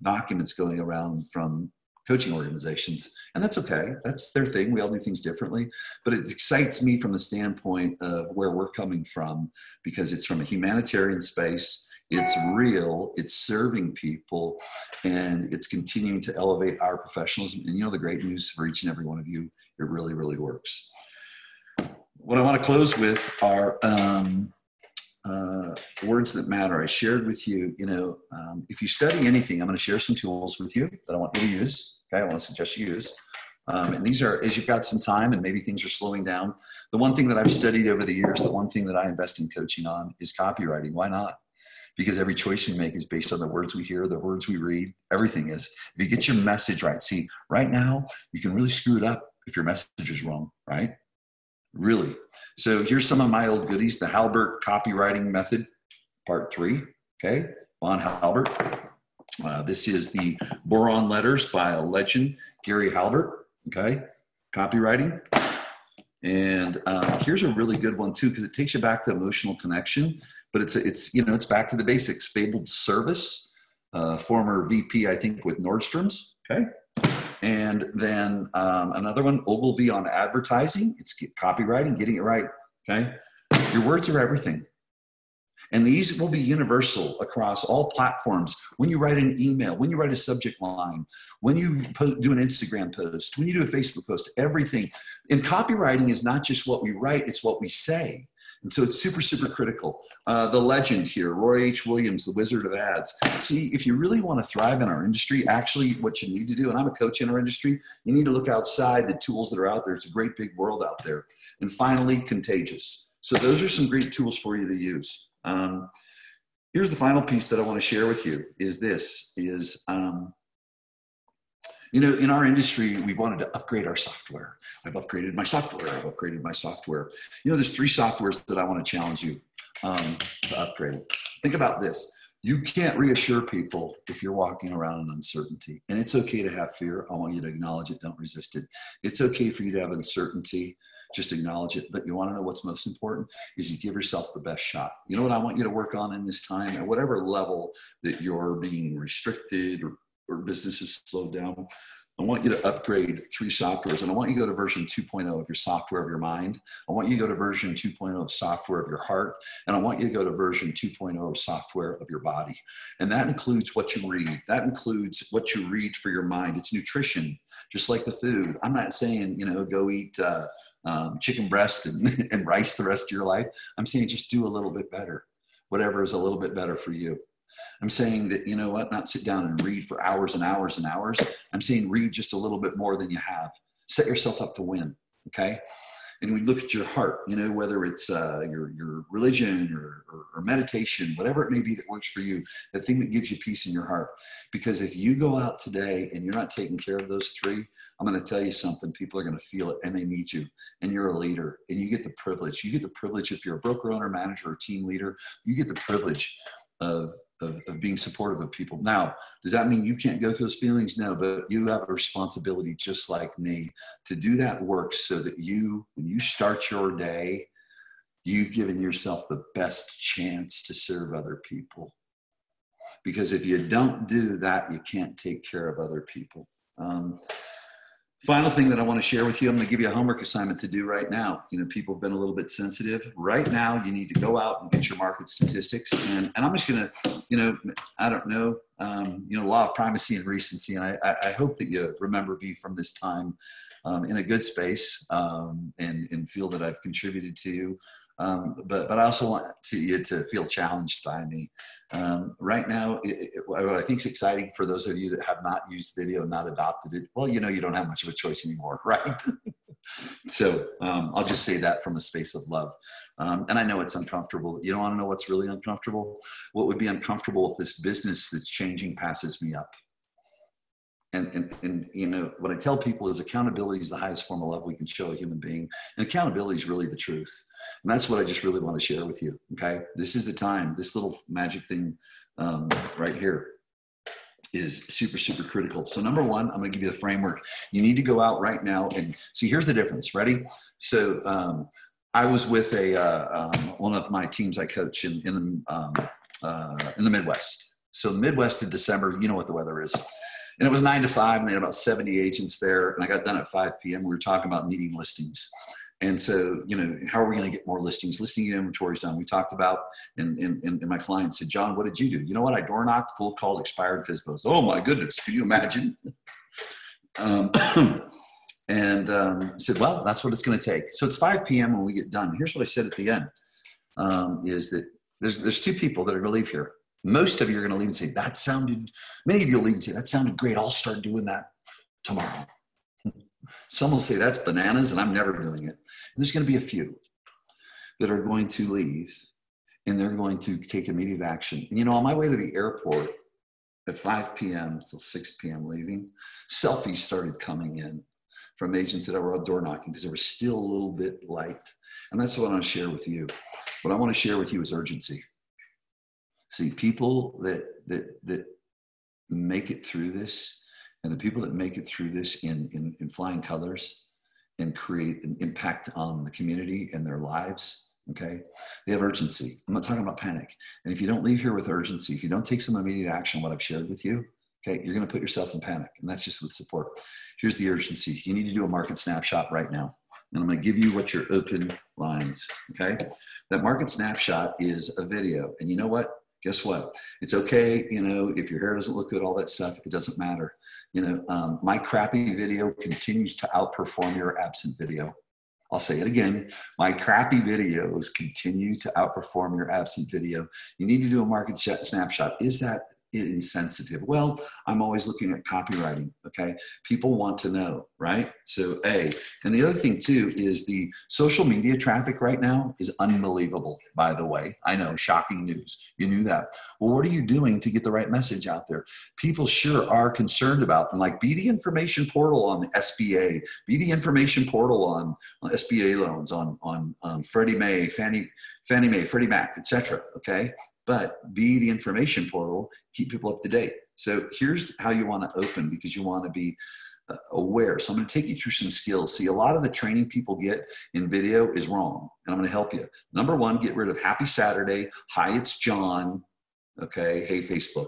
documents going around from coaching organizations. And that's okay. That's their thing. We all do things differently. But it excites me from the standpoint of where we're coming from because it's from a humanitarian space it's real, it's serving people, and it's continuing to elevate our professionals. And you know, the great news for each and every one of you, it really, really works. what I want to close with are um, uh, words that matter. I shared with you, you know, um, if you study anything, I'm going to share some tools with you that I want you to use. Okay, I want to suggest you use. Um, and these are, as you've got some time and maybe things are slowing down, the one thing that I've studied over the years, the one thing that I invest in coaching on is copywriting. Why not? Because every choice we make is based on the words we hear, the words we read, everything is. If you get your message right, see, right now, you can really screw it up if your message is wrong, right? Really. So here's some of my old goodies the Halbert copywriting method, part three. Okay, Bond Halbert. Uh, this is the Boron Letters by a legend, Gary Halbert. Okay, copywriting. And uh, here's a really good one too, because it takes you back to emotional connection. But it's it's you know it's back to the basics. Fabled service, uh, former VP I think with Nordstrom's. Okay, and then um, another one, Ogilvy on advertising. It's copywriting, getting it right. Okay, your words are everything. And these will be universal across all platforms. When you write an email, when you write a subject line, when you do an Instagram post, when you do a Facebook post, everything. And copywriting is not just what we write, it's what we say. And so it's super, super critical. Uh, the legend here, Roy H. Williams, the wizard of ads. See, if you really want to thrive in our industry, actually, what you need to do, and I'm a coach in our industry, you need to look outside the tools that are out there. It's a great big world out there. And finally, contagious. So those are some great tools for you to use. Um, here's the final piece that I want to share with you is this is um, you know, in our industry, we've wanted to upgrade our software. I've upgraded my software. I've upgraded my software. You know, there's three softwares that I want to challenge you um, to upgrade. Think about this. You can't reassure people if you're walking around in uncertainty. And it's okay to have fear. I want you to acknowledge it. Don't resist it. It's okay for you to have uncertainty. Just acknowledge it. But you want to know what's most important is you give yourself the best shot. You know what I want you to work on in this time at whatever level that you're being restricted or or businesses slowed down, I want you to upgrade three softwares and I want you to go to version 2.0 of your software of your mind. I want you to go to version 2.0 of software of your heart. And I want you to go to version 2.0 of software of your body. And that includes what you read. That includes what you read for your mind. It's nutrition, just like the food. I'm not saying, you know, go eat uh, um, chicken breast and, and rice the rest of your life. I'm saying just do a little bit better, whatever is a little bit better for you. I'm saying that, you know what, not sit down and read for hours and hours and hours. I'm saying read just a little bit more than you have. Set yourself up to win. Okay. And we look at your heart, you know, whether it's uh, your, your religion or, or, or meditation, whatever it may be that works for you, the thing that gives you peace in your heart. Because if you go out today and you're not taking care of those three, I'm going to tell you something. People are going to feel it and they need you. And you're a leader and you get the privilege. You get the privilege if you're a broker owner, manager, or team leader, you get the privilege of of, of, being supportive of people. Now, does that mean you can't go through those feelings? No, but you have a responsibility just like me to do that work so that you, when you start your day, you've given yourself the best chance to serve other people. Because if you don't do that, you can't take care of other people. Um, Final thing that I want to share with you, I'm going to give you a homework assignment to do right now. You know, people have been a little bit sensitive. Right now, you need to go out and get your market statistics. And, and I'm just going to, you know, I don't know, um, you know, a law of primacy and recency. And I, I hope that you remember me from this time um, in a good space um, and, and feel that I've contributed to you. Um, but but I also want to, you to feel challenged by me. Um, right now, it, it, what I think is exciting for those of you that have not used video, not adopted it. Well, you know, you don't have much of a choice anymore, right? So um, I'll just say that from a space of love. Um, and I know it's uncomfortable. You don't want to know what's really uncomfortable? What would be uncomfortable if this business that's changing passes me up? And, and, and, you know what i tell people is accountability is the highest form of love we can show a human being and accountability is really the truth and that's what i just really want to share with you okay this is the time this little magic thing um, right here is super super critical so number one i'm going to give you the framework you need to go out right now and see here's the difference ready so um, i was with a uh, um, one of my teams i coach in, in the um, uh, in the midwest so the midwest in december you know what the weather is and it was nine to five, and they had about 70 agents there. And I got done at 5 p.m. We were talking about meeting listings. And so, you know, how are we going to get more listings? Listing inventories done. We talked about, and, and, and my client said, Jon, what did you do? You know what? I door knocked, cold called, expired FSBOs. Oh my goodness. Can you imagine? um, And um, said, well, that's what it's going to take. So it's 5 p.m. when we get done. Here's what I said at the end um, is that there's, there's two people that are going to leave here. Most of you are going to leave and say, that sounded, many of you will leave and say, that sounded great. I'll start doing that tomorrow. Some will say, that's bananas and I'm never doing it. There's going to be a few that are going to leave and they're going to take immediate action. And you know, on my way to the airport at 5 p.m. till 6 p.m. leaving, selfies started coming in from agents that were out door knocking because they were still a little bit light. And that's what I want to share with you. What I want to share with you is urgency. See, people that that that make it through this, and the people that make it through this in, in, in flying colors and create an impact on the community and their lives, okay? They have urgency. I'm not talking about panic. And if you don't leave here with urgency, if you don't take some immediate action, what I've shared with you, okay, you're gonna put yourself in panic. And that's just with support. Here's the urgency. You need to do a market snapshot right now. And I'm gonna give you what your open lines, okay? That market snapshot is a video. And you know what? Guess what? It's okay, you know, if your hair doesn't look good, all that stuff, it doesn't matter. You know, um, my crappy video continues to outperform your absent video. I'll say it again. My crappy videos continue to outperform your absent video. You need to do a market snapshot. Is that insensitive? Well, I'm always looking at copywriting. Okay. People want to know, right? So, A. And the other thing, too, is the social media traffic right now is unbelievable, by the way. I know, shocking news. You knew that. Well, what are you doing to get the right message out there? People sure are concerned about, and like, be the information portal on the SBA, be the information portal on, on SBA loans, on, on, on Freddie Mae, Fannie, Fannie Mae, Freddie Mac, etc. Okay but be the information portal, keep people up to date. So here's how you want to open because you want to be uh, aware. So I'm going to take you through some skills. See, a lot of the training people get in video is wrong, and I'm going to help you. Number one, get rid of Happy Saturday. Hi, it's Jon. Okay, hey, Facebook.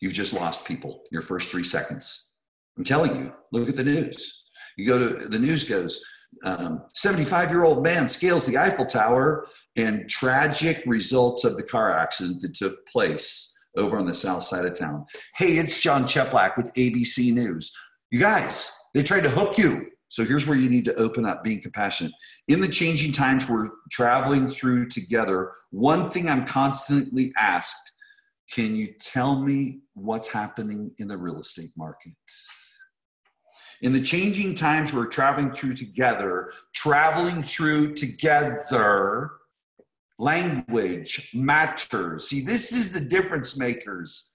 You've just lost people your first three seconds. I'm telling you, look at the news. You go to the news goes, 75 um, year old man scales the Eiffel Tower and tragic results of the car accident that took place over on the south side of town. Hey, it's Jon Cheplak with ABC News. You guys, they tried to hook you. So here's where you need to open up being compassionate. In the changing times we're traveling through together, one thing I'm constantly asked can you tell me what's happening in the real estate market? In the changing times we're traveling through together, traveling through together, language matters. See, this is the difference makers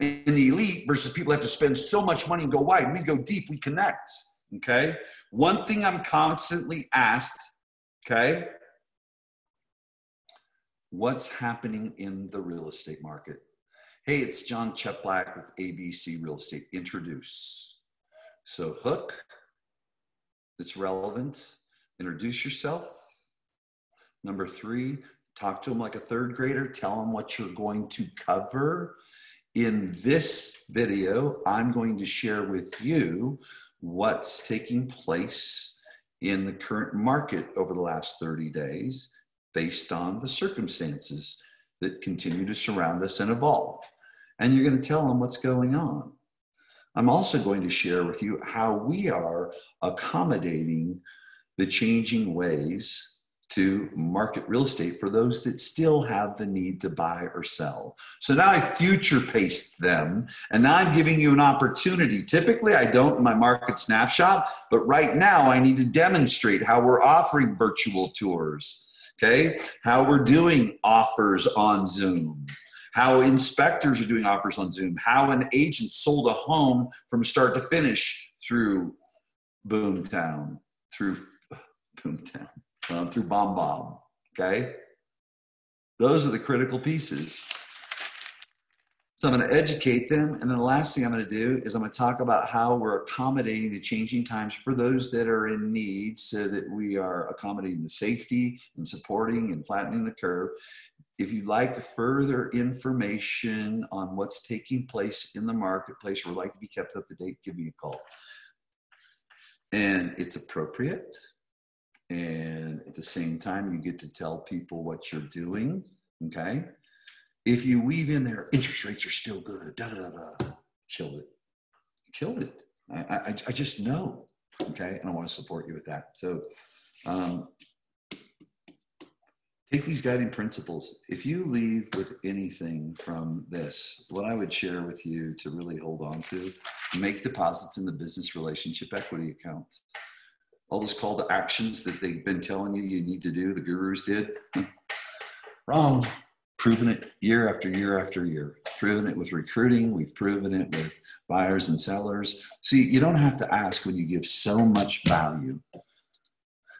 in the elite versus people have to spend so much money and go wide. We go deep, we connect. Okay. One thing I'm constantly asked, okay, what's happening in the real estate market? Hey, it's Jon Cheplak with ABC Real Estate. Introduce. So, hook that's relevant, introduce yourself. Number three, talk to them like a third grader, tell them what you're going to cover. In this video, I'm going to share with you what's taking place in the current market over the last 30 days based on the circumstances that continue to surround us and evolve. And you're going to tell them what's going on. I'm also going to share with you how we are accommodating the changing ways to market real estate for those that still have the need to buy or sell. So now I future paced them and now I'm giving you an opportunity. Typically, I don't in my market snapshot, but right now I need to demonstrate how we're offering virtual tours, okay? How we're doing offers on Zoom how inspectors are doing offers on Zoom, how an agent sold a home from start to finish through Boomtown, through Boomtown, um, through BombBomb. Okay, those are the critical pieces. So I'm going to educate them, and then the last thing I'm going to do is I'm going to talk about how we're accommodating the changing times for those that are in need, so that we are accommodating the safety and supporting and flattening the curve, if you'd like further information on what's taking place in the marketplace or would like to be kept up to date, give me a call. And it's appropriate. And at the same time, you get to tell people what you're doing. Okay. If you weave in there, interest rates are still good, da da da da, killed it. Killed it. I, I, I just know. Okay, and I want to support you with that. So, um, take these guiding principles. If you leave with anything from this, what I would share with you to really hold on to, make deposits in the business relationship equity account. All those call to actions that they've been telling you you need to do, the gurus did. Wrong. Proven it year after year after year. Proven it with recruiting. We've proven it with buyers and sellers. See, you don't have to ask when you give so much value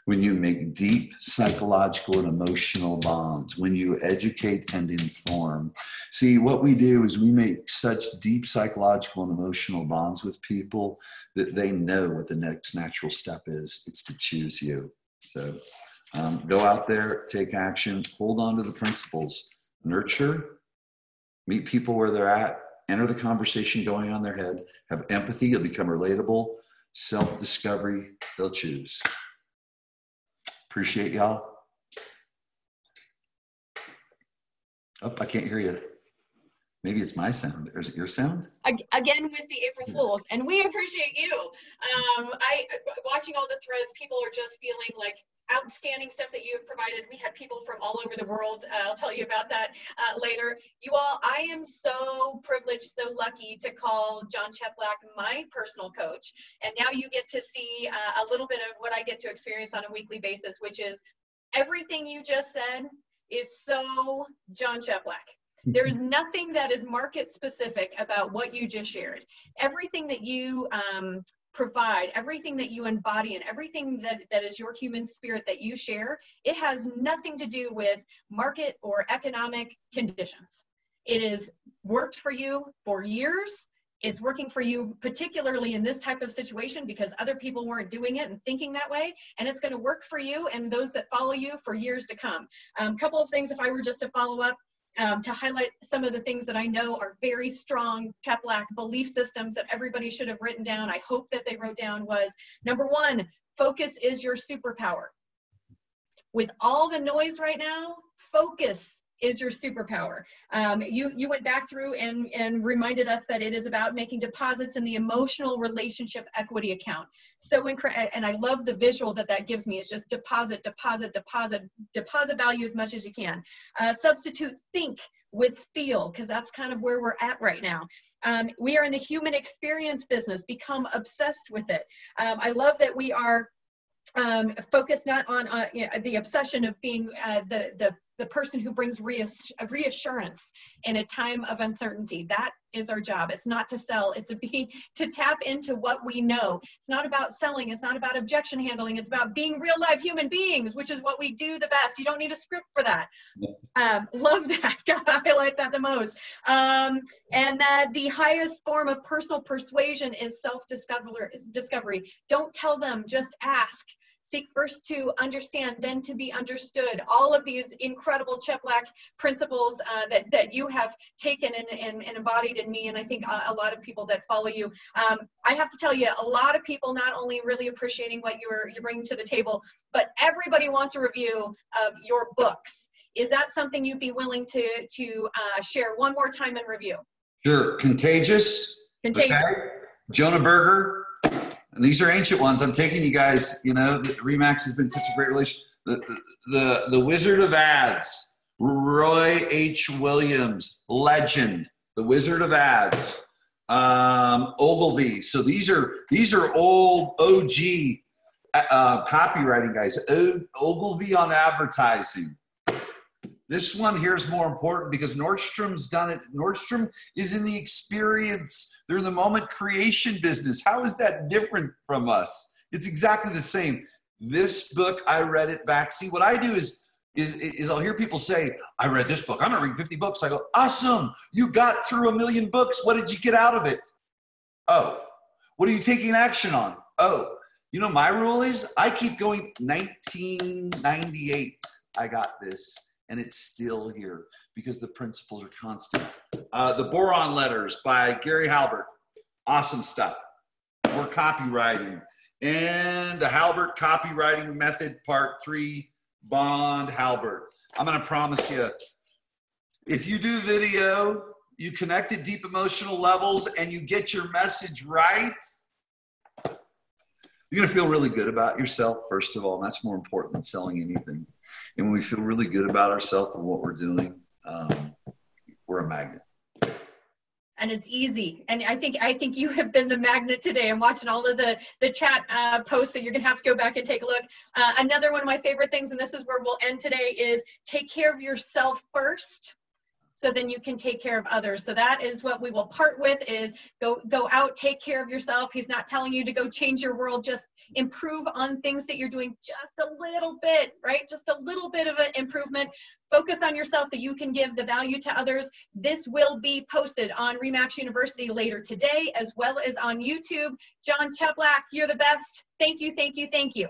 when you make deep psychological and emotional bonds, when you educate and inform. See, what we do is we make such deep psychological and emotional bonds with people that they know what the next natural step is. It's to choose you. So um, go out there, take action, hold on to the principles, nurture, meet people where they're at, enter the conversation going on their head, have empathy, you'll become relatable, self discovery, they'll choose. Appreciate y'all. Oh, I can't hear you. Maybe it's my sound. Or is it your sound? Again with the April Fools, and we appreciate you. Um, I watching all the threads. People are just feeling like outstanding stuff that you have provided. We had people from all over the world. Uh, I'll tell you about that uh, later. You all, I am so privileged, so lucky to call Jon Cheplak my personal coach. And now you get to see uh, a little bit of what I get to experience on a weekly basis, which is everything you just said is so Jon Cheplak. There is nothing that is market specific about what you just shared. Everything that you um, provide, everything that you embody, and everything that, that is your human spirit that you share, it has nothing to do with market or economic conditions. It has worked for you for years. It's working for you, particularly in this type of situation, because other people weren't doing it and thinking that way. And it's going to work for you and those that follow you for years to come. A um, couple of things, if I were just to follow up, um, to highlight some of the things that I know are very strong Cheplak belief systems that everybody should have written down. I hope that they wrote down was number one, focus is your superpower. With all the noise right now, focus is your superpower. Um, you you went back through and and reminded us that it is about making deposits in the emotional relationship equity account. So incredible, and I love the visual that that gives me. It's just deposit, deposit, deposit, deposit value as much as you can. Uh, substitute think with feel because that's kind of where we're at right now. Um, we are in the human experience business. Become obsessed with it. Um, I love that we are um, focus not on uh, you know, the obsession of being uh, the, the, the person who brings reassurance in a time of uncertainty. That is our job. It's not to sell, it's to be to tap into what we know. It's not about selling, it's not about objection handling, it's about being real life human beings, which is what we do the best. You don't need a script for that. Um, love that. I highlight that the most. Um, and that the highest form of personal persuasion is self-discovery. Discovery. Don't tell them, just ask seek first to understand, then to be understood. All of these incredible Cheplak principles uh, that, that you have taken and, and, and, embodied in me, and I think a, a lot of people that follow you. Um, I have to tell you, a lot of people not only really appreciating what you're, you're bringing to the table, but everybody wants a review of your books. Is that something you'd be willing to, to uh, share one more time in review? Sure. Contagious. Contagious. Okay. Jonah Berger, and these are ancient ones. I'm taking you guys. You know, the, RE/MAX has been such a great relation. The, the, the the Wizard of Ads, Roy H. Williams, legend. The Wizard of Ads, um, Ogilvy. So these are these are old OG uh, copywriting guys. O, Ogilvy on advertising. This one here is more important because Nordstrom's done it. Nordstrom is in the experience, they're in the moment creation business. How is that different from us? It's exactly the same. This book, I read it back. See, what I do is, is, is I'll hear people say, I read this book. I'm gonna read 50 books. I go, awesome. You got through a million books. What did you get out of it? Oh, what are you taking action on? Oh, you know, my rule is I keep going 1998. I got this and it's still here because the principles are constant. Uh, the Boron Letters by Gary Halbert, awesome stuff. More copywriting. And the Halbert Copywriting Method, Part 3, Bond Halbert. I'm going to promise you, if you do video, you connect at deep emotional levels, and you get your message right, you're going to feel really good about yourself, first of all. And that's more important than selling anything. And when we feel really good about ourselves and what we're doing, um, we're a magnet and it's easy. And I think I think you have been the magnet today. I'm watching all of the the chat uh, posts, so you're gonna have to go back and take a look. Uh, another one of my favorite things, and this is where we'll end today, is take care of yourself first so then you can take care of others so that is what we will part with is go go out take care of yourself he's not telling you to go change your world just improve on things that you're doing just a little bit right? Just a little bit of an improvement. Focus on yourself that you can give the value to others. This will be posted on RE/MAX University later today as well as on youtube. Jon Cheplak you're the best. Thank you thank you thank you